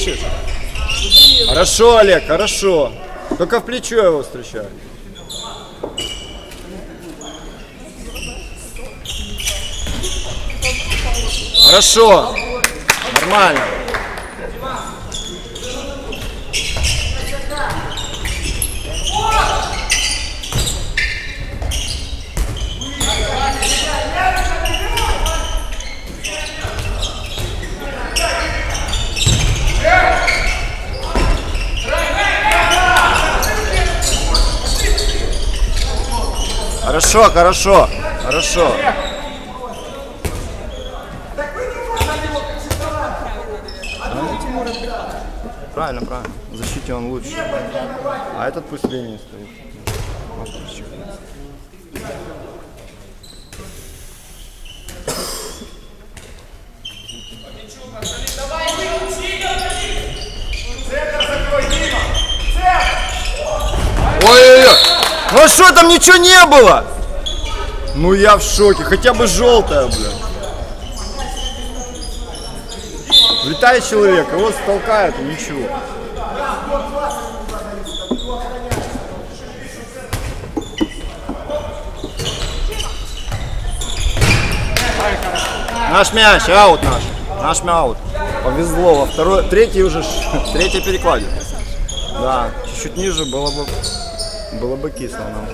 Нервничаешь? Хорошо, Олег, хорошо. Только в плечо его встречай. Хорошо. Нормально. Хорошо, хорошо, хорошо. Правильно, правильно. В защите он лучше. А этот пусть линии стоит. Ой-ой-ой! Ну а что там ничего не было? Ну я в шоке, хотя бы желтая, блин. Влетает человек, его столкает, и ничего. Наш мяч, аут наш. Наш аут. Повезло. Во второй, третий уже, третий перекладе. Да, чуть-чуть ниже было бы, было бы кисло нам.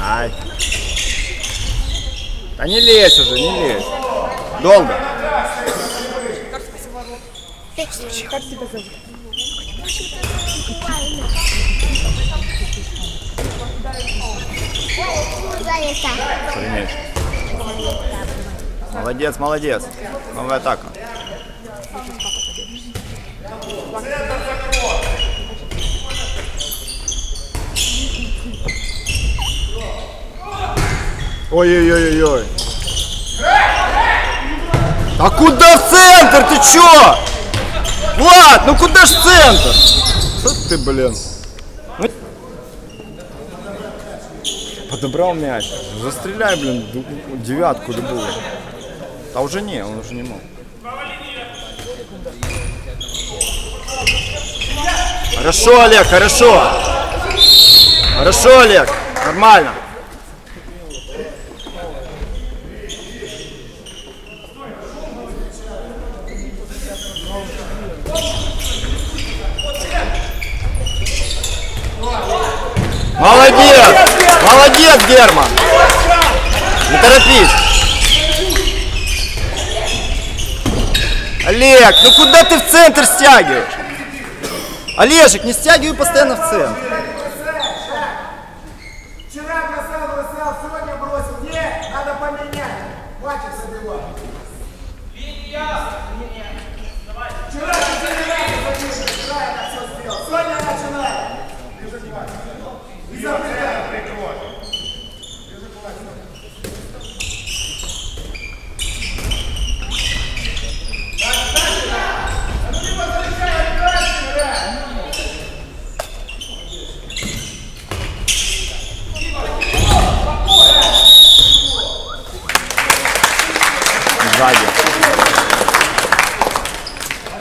Ай. Да не лезь уже, не лезь. Долго. Как тебя зовут? Охренеть. Молодец, молодец. Новая атака. Ой-ой-ой-ой. А куда в центр? Ты чё? Влад, ну куда ж центр? Что ты, блин? Ну, Подобрал мяч. Застреляй, блин, девятку любую. А уже не, он уже не мог. Хорошо, Олег, хорошо. Хорошо, Олег. Нормально. Молодец! Молодец, Герман! Не торопись! Олег, ну куда ты в центр стягиваешь? Олежек, не стягивай постоянно в центр.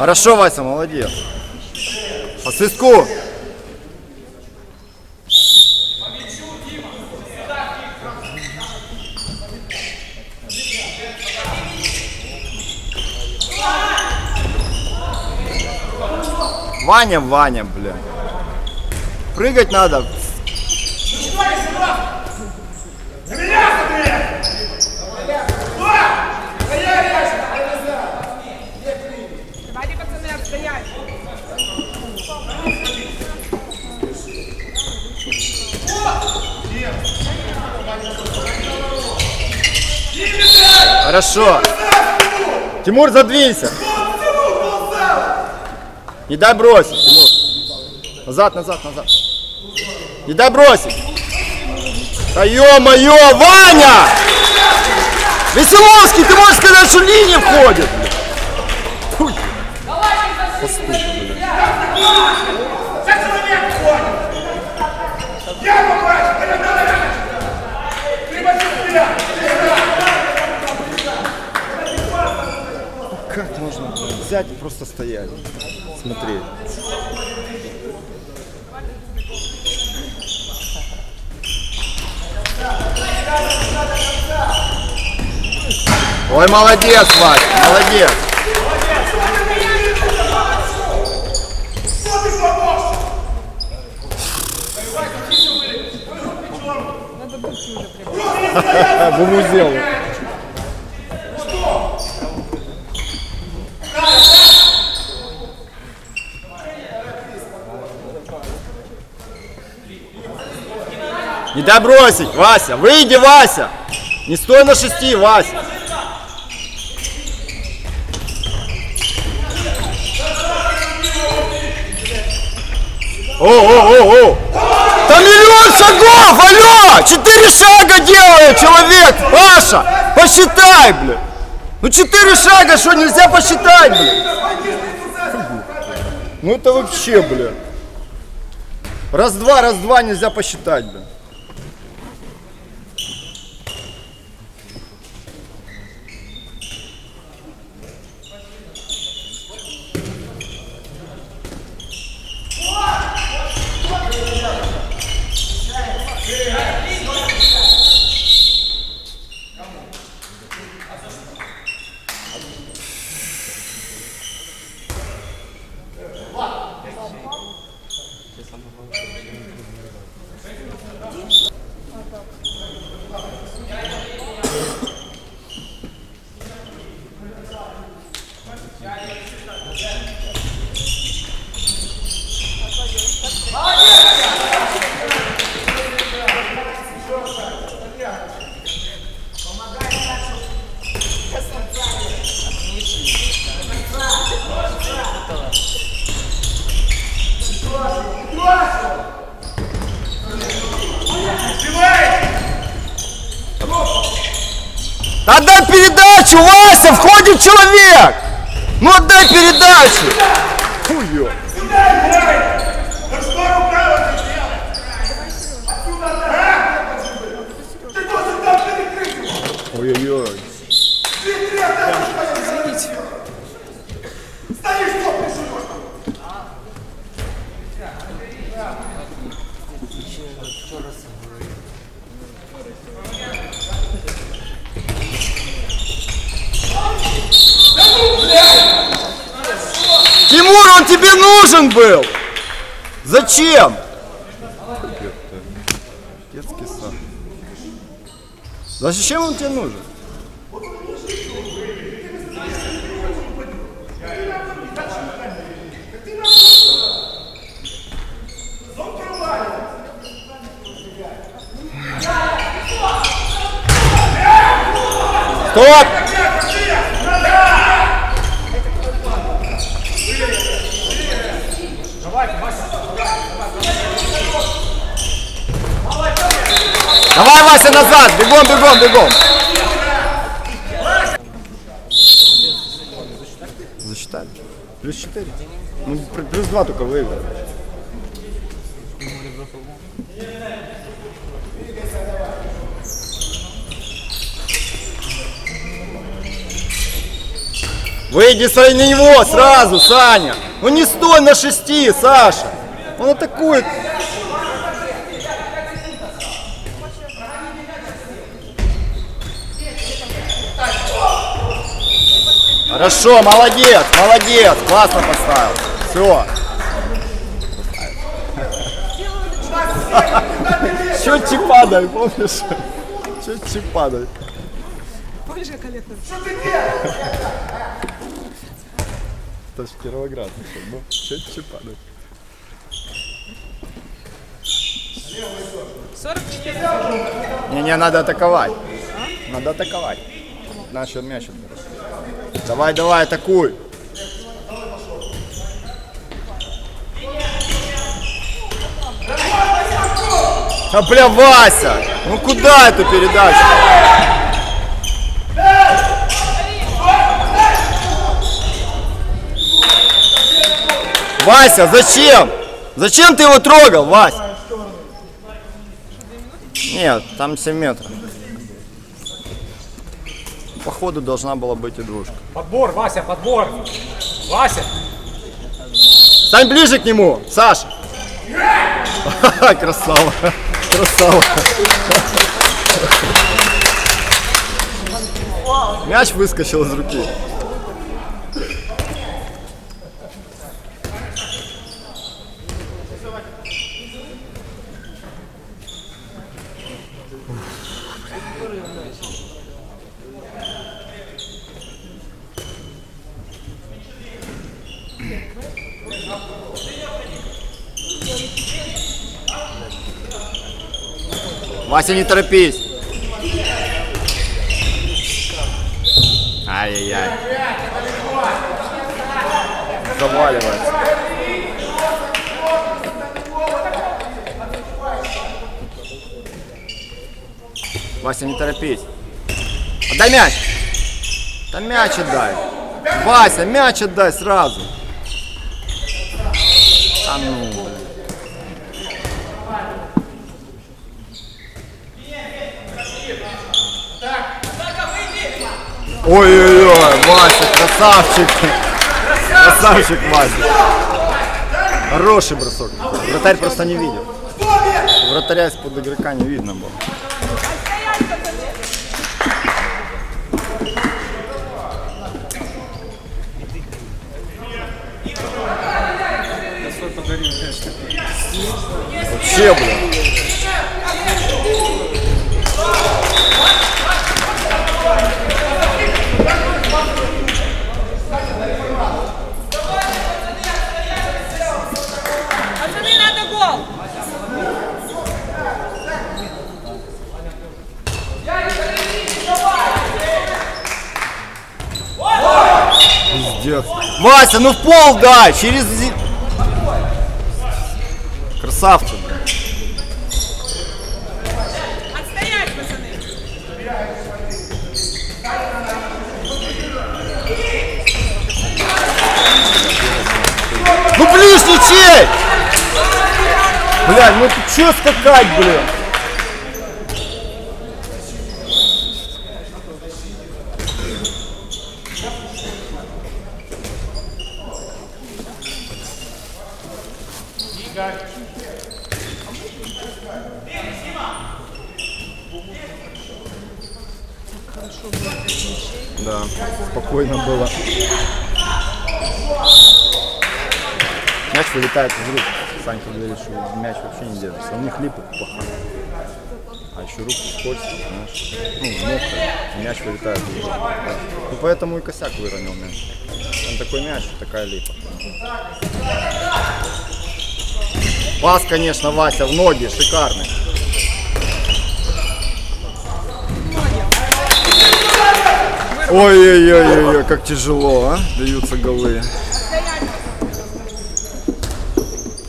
Хорошо, Вася, молодец. По свистку. Ваня, Ваня, блин. Прыгать надо. Хорошо. Тимур, задвинься. Не дай бросить, Тимур. Назад, назад, назад. Не дай бросить. Да ё-моё, Ваня! Веселовский, ты можешь сказать, что линия входит? Фу. Чоловік входить. Я побачу, передали. Треба стріляти. Как можно взять и просто стоять? Смотреть. Ой, молодец, Вась, молодец. Побачиш? Бумузел. Не дай бросить, Вася. Выйди, Вася. Не стой на шести, Вася. О, о, о, о. Там миллион шагов, алло! Четыре шага делает человек, Паша! Посчитай, блин! Ну четыре шага, что нельзя посчитать, блин? Ну это вообще, блин. Раз-два, раз-два нельзя посчитать, блин. Отдай передачу, Вася, входит человек! Ну отдай передачу! Фу, ё. Ну что рука это делает? Отсюда, да? Ты должен там перекрыть его. Ой-ой-ой. Ты отдай, Стоишь, что пришел? Тимур, он тебе нужен был! Зачем? Детский сад. Зачем он тебе нужен? Стоп! Давай, Вася, назад! Бегом, бегом, бегом! Засчитали? Плюс 4? Ну, плюс 2 только выиграли. Выйди с на него сразу, Саня! Ну не стой на шести, Саша! Он атакует Хорошо, молодец, молодец, классно поставил. Все. Счетчик падает, помнишь? Счетчик падает. Помнишь, как нам Что ты делаешь? Это ж Кировоград. Ну, счетчик падает. 44. Не-не, надо атаковать. Надо атаковать. Наш мяч отбирать. Давай, давай, атакуй. А бля, Вася! Ну куда эту передачу? Вася, зачем? Зачем ты его трогал, Вася? Нет, там 7 метров. Походу должна была быть и двушка. Подбор, Вася, подбор. Вася. Стань ближе к нему, Саша. Красава. Красава. Мяч выскочил из руки. Вася, не торопись. Ай-яй-яй. Заваливается. Вася, не торопись. Отдай мяч. Да мяч отдай. Вася, мяч отдай сразу. А ну, блин. Ой-ой-ой, Вася, красавчик. Красавчик, Вася. Хороший бросок. Вратарь просто не видел. Вратаря из-под игрока не видно было. Вообще, блин. Пиздец. Вася, ну в пол дай, через... зи- Красавчик. Отстоять, пацаны! Ну ближний чей! Блядь, ну ты чё скакать, блин? Да, спокойно было. Мяч вылетает из рук. Санька говорит, что мяч вообще не держится. У них липы плохо. А еще руки скользкие, понимаешь? Ну, мокрые. Мяч вылетает из рук. Да. Ну, поэтому и косяк выронил мяч. Там такой мяч, такая липа. Пас, конечно, Вася, в ноги, шикарный. Ой-ой-ой-ой, как тяжело, а? Даются голы.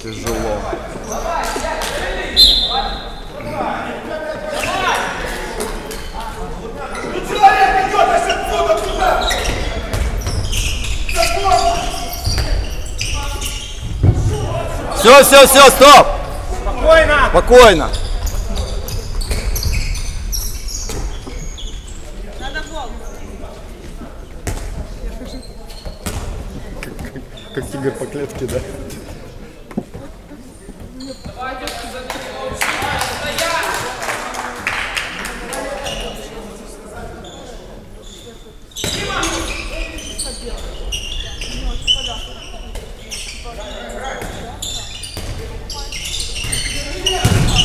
Тяжело. Все, все, все, стоп! Спокойно. Спокойно. Тигр по клетке, да?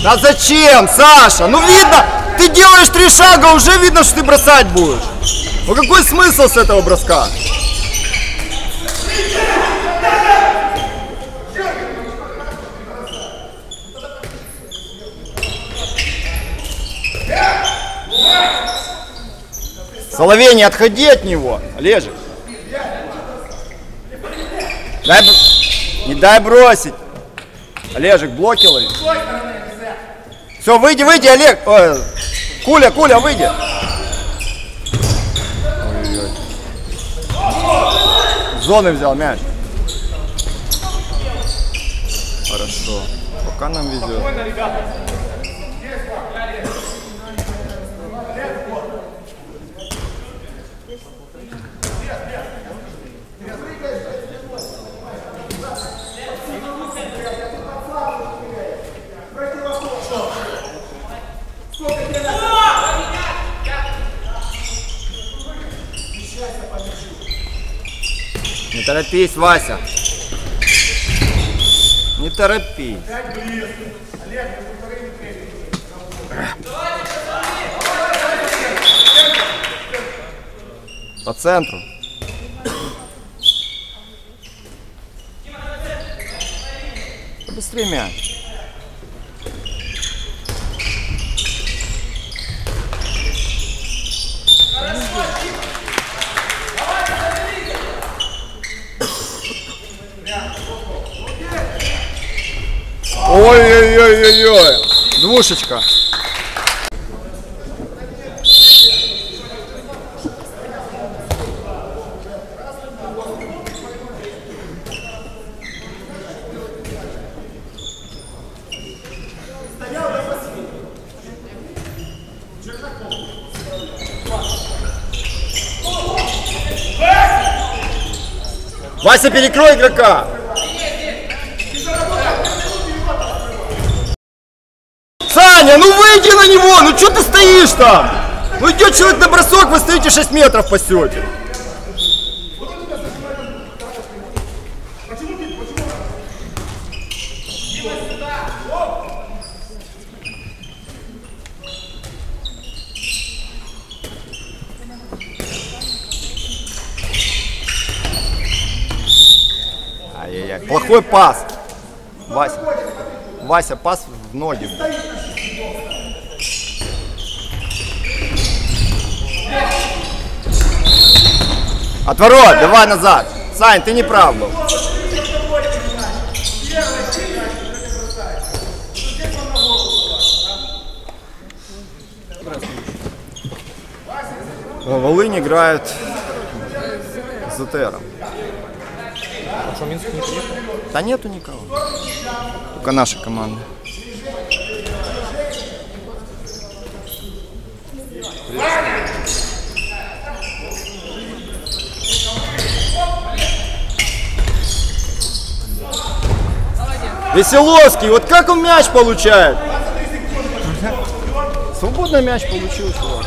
Да зачем, Саша? Ну видно, ты делаешь три шага, уже видно, что ты бросать будешь. Ну какой смысл с этого броска? Соловей, не отходи от него, Олежек. Дай, не дай бросить. Олежек, блоки лови. Все, выйди, выйди, Олег. Ой, Куля, Куля, выйди. Зоны взял мяч. Пока нам везет. Торопись, Вася. Не торопись. По центру. Быстрее мяч. Ой-ой-ой-ой-ой. Двушечка. Вася, перекрой игрока. Выйди на него, ну что ты стоишь там? Ну идет человек на бросок, вы стоите 6 метров пасете. Ай-яй-яй, плохой пас. Вася, Вася, пас в ноги. Отворот, давай назад. Сань, ты не прав был. Волынь играет с ЗТРом. А что, Минск не приехал? Да нету никого. Только наша команда. Веселовский, вот как он мяч получает? Свободно мяч получил, чувак.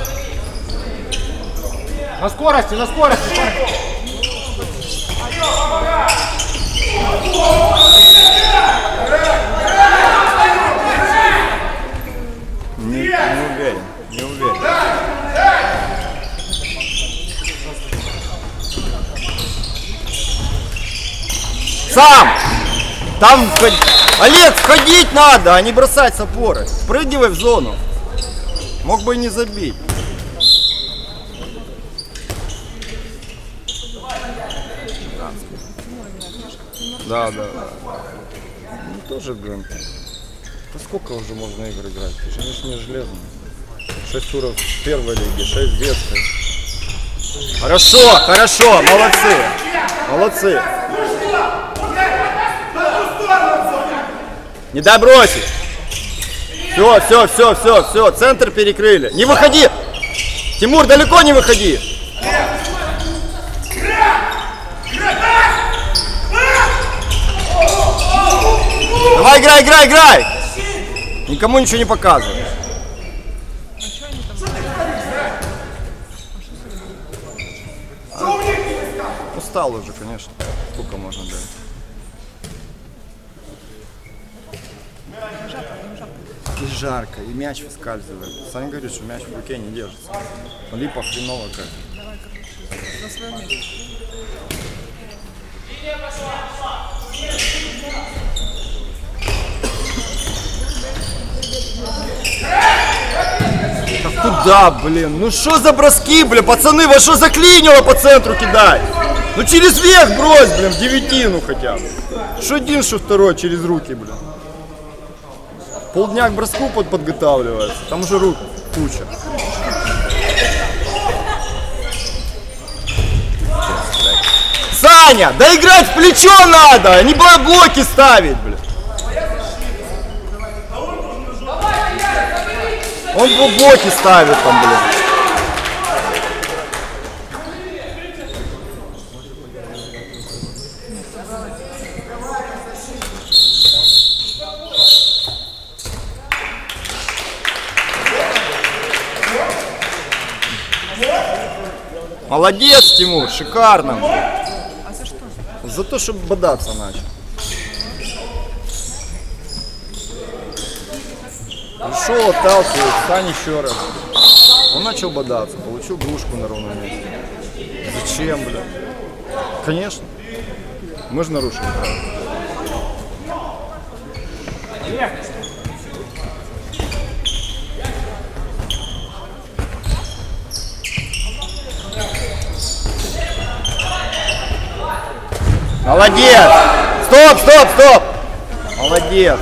На скорости, на скорости. Не, не уверен, не уверен. Сам! Там Олег, входить надо, а не бросать с опоры. Прыгивай в зону. Мог бы и не забить. Да, да, да. Ну тоже, блин. Да сколько уже можно игр играть? Же они ж не железные. Шесть туров в первой лиге, шесть в детской. Хорошо, хорошо, молодцы. Молодцы. Не дай бросить. Все, все, все, все, все, центр перекрыли. Не выходи. Тимур, далеко не выходи. Давай, играй, играй, играй. Никому ничего не показывай. Устал уже, конечно. Сколько можно дать? И жарко, и мяч выскальзывает. Саня говорит, что мяч в руке не держится. Липа хреново как. Да куда, блин? Ну что за броски, бля, пацаны, во что заклинило по центру кидать? Ну через верх брось, блин, в девятину хотя бы. Что один, что второй через руки, блин. Полдня к броску под подготавливается, там уже рук куча. Саня, да играть в плечо надо, а не блоки ставить, блин. Он блоки ставит там, блин. Тимур, шикарно. А за что? За то, чтобы бодаться начал. Пришел, отталкивает, встань еще раз. Он начал бодаться, получил грушку на ровном месте. Зачем, бля? Конечно. Мы же нарушили. Молодец! Стоп, стоп, стоп! Молодец!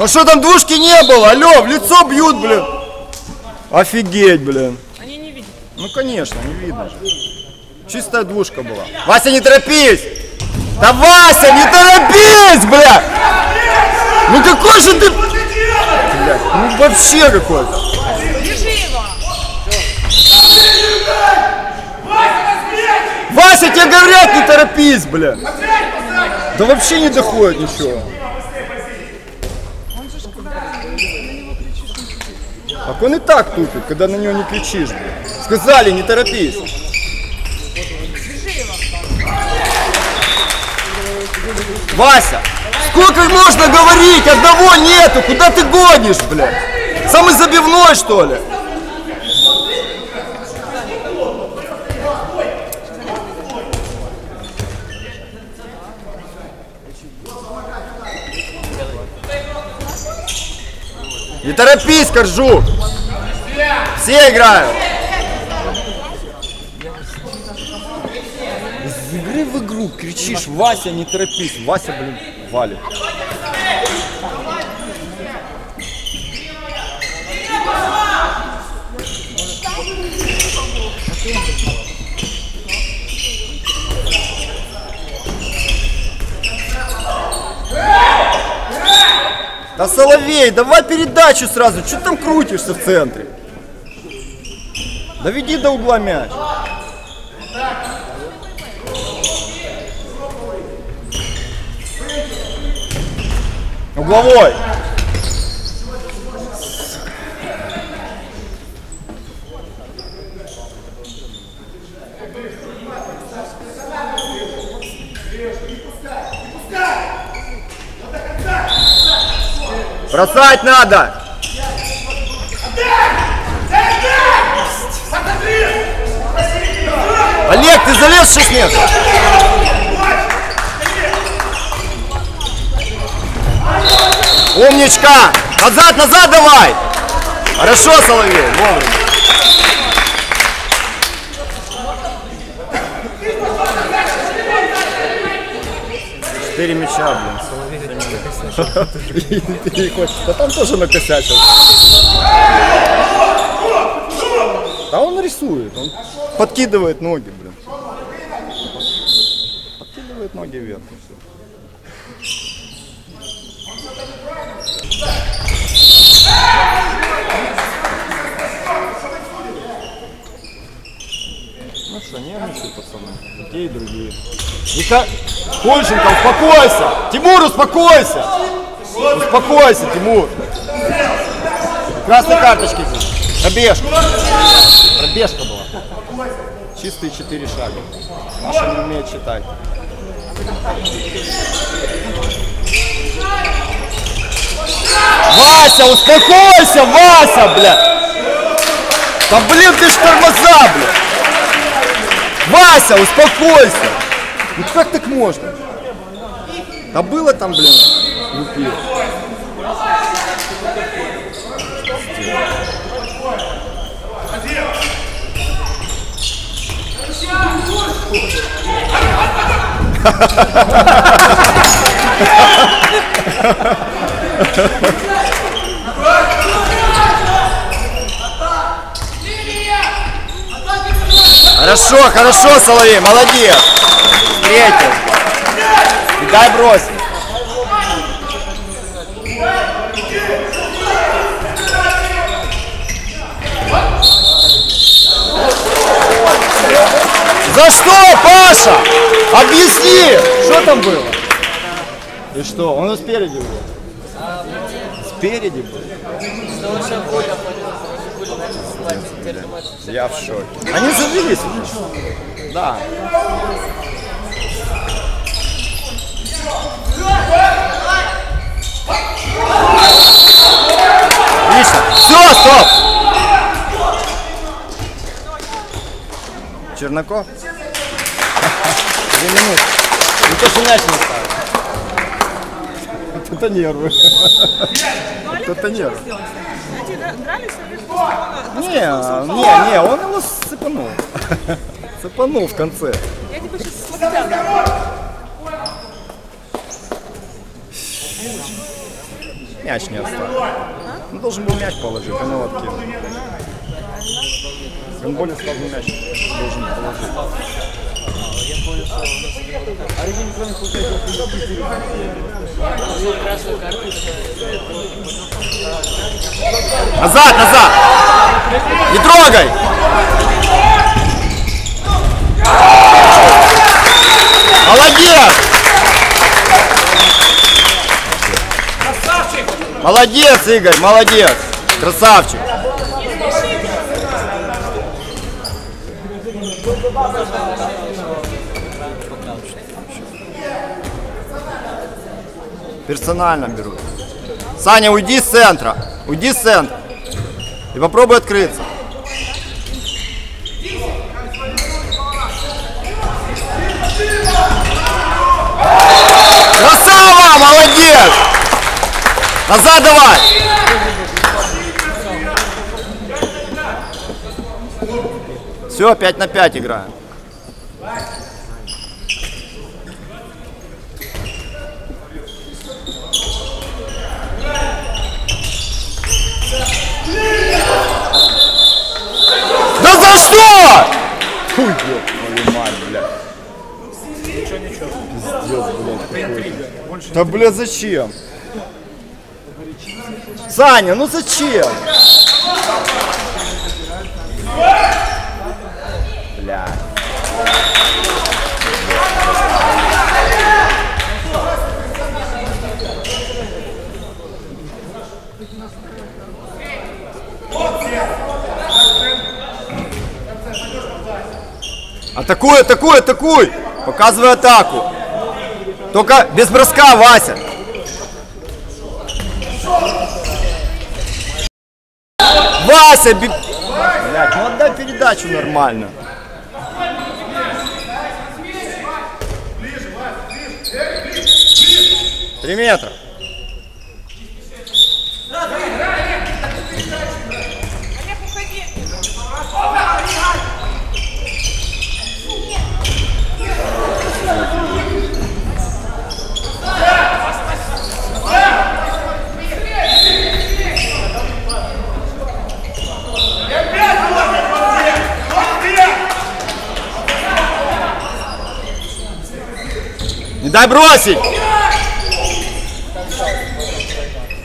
Ну что там двушки не было? Алло, в лицо бьют, блин. Офигеть, блин. Они не видят. Ну конечно, не видно же. Чистая двушка была. Вася, не торопись! Да Вася, не торопись, бля! Ну какой же ты... Бля, ну вообще какой-то. Вася, тебе говорят, не торопись, бля. Да вообще не доходит ничего. Так он и так тупит, когда на него не кричишь, бля. Сказали, не торопись. Вася, сколько можно говорить? Одного нету. Куда ты гонишь, бля? Самый забивной, что ли? Не торопись, Коржук. Все играют. Из игры в игру кричишь, Вася, не торопись. Вася, блин, валит. Да Соловей, давай передачу сразу. Что ты там крутишься в центре? Доведи до угла мяч. Угловой. Бросать надо. Олег, ты залез 6 метров? Умничка! Назад, назад давай! Хорошо, Соловей, вовремя. Четыре мяча, блин. Не хочешь. Да там тоже накосячил. Да он рисует, он подкидывает ноги, блин. Подкидывает ноги вверх. и всё. Ну что, нервничают пацаны. И те, и другие. Ника... Кольченко, успокойся! Тимур, успокойся! Успокойся, Тимур! Красной карточки. Пробежка. Пробежка была. Чистые четыре шага. Маша не умеет читать. Вася, успокойся, Вася, бля! Да блин, ты ж тормоза, бля! Вася, успокойся! Ну как так можно? Да было там, блин, глупее. Хорошо, хорошо, Соловей, молодец. Третий. И дай брось. За что, Паша? Объясни, что там было? И что, он спереди был? Спереди был? Я в шоке. Они завелись? Да. Отлично. Все, стоп. Чернаков? Две минуты. Ну то, что мяч не ставит. Это нервы. Это нервы. дрались, Не, не, не, он его сыпанул. Сыпанул в конце. Я тебе сейчас. Мяч не оставил. Ну, должен был мяч положить, он его откинул. Он более слабый мяч должен положить. Назад, назад! Не трогай! Молодец! Молодец, Игорь, молодец! Красавчик! Персонально берут. Саня, уйди с центра. Уйди с центра. И попробуй открыться. Красава! Молодец! Назад давай! Все, 5 на 5 играем. Да за что? Фу, ёб твою мать, блядь. Пиздец, блядь. Да, блядь, зачем? Саня, ну зачем? Блядь. Атакуй, атакуй, атакуй! Показывай атаку. Только без броска, Вася. Вася, би... Блядь, ну отдай передачу нормально. Три метра. Не дай бросить!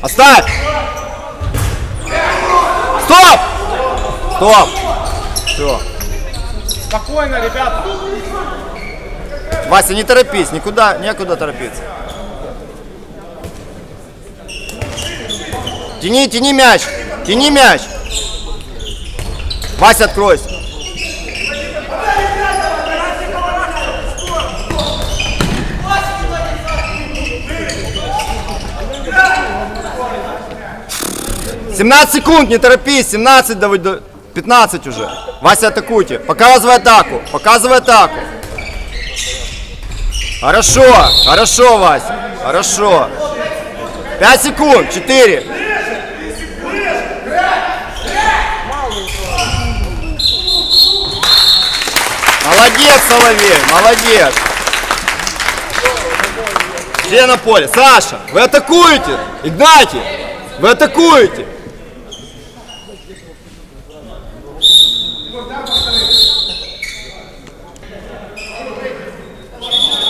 Оставь! Стоп! Стоп! Все. Спокойно, ребята. Вася, не торопись, никуда, некуда торопиться. Тяни, тяни мяч, тяни мяч. Вася, откройся. Семнадцать секунд, не торопись, 17 давай до 15 уже. Вася, атакуйте. Показывай атаку, показывай атаку. Хорошо, хорошо, Вася, хорошо. Пять секунд, четыре. Молодец, Соловей, молодец. Все на поле. Саша, вы атакуете. Игнатий, вы атакуете.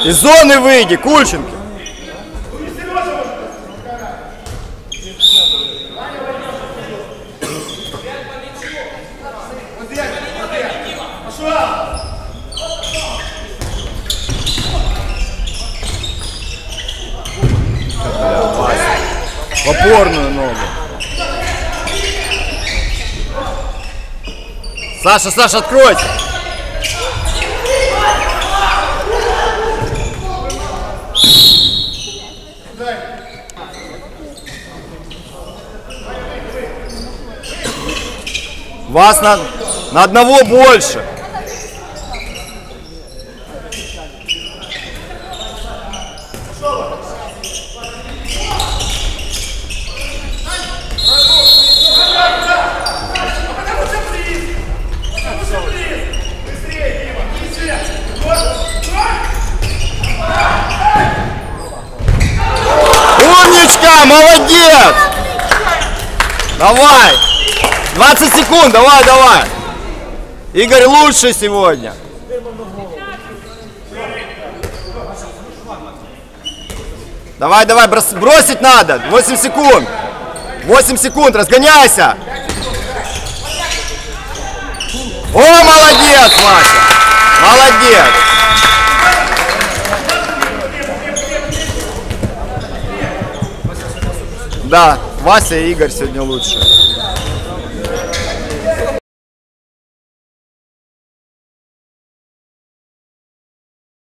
Из зоны выйди, Кульченко. В опорную ногу. Саша, Саша, откройте. Вас на, на одного больше. Умничка, молодец! Давай! 20 секунд, давай, давай! Игорь лучше сегодня. Давай, давай, брос- бросить надо. 8 секунд. 8 секунд, разгоняйся. О, молодец, Маша. Молодец. Да, Вася и Игорь сегодня лучше.